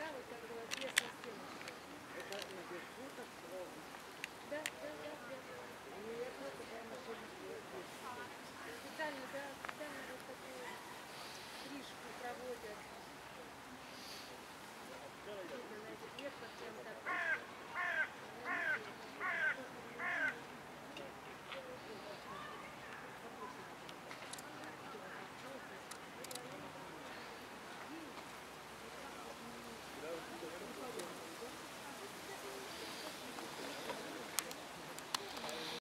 that was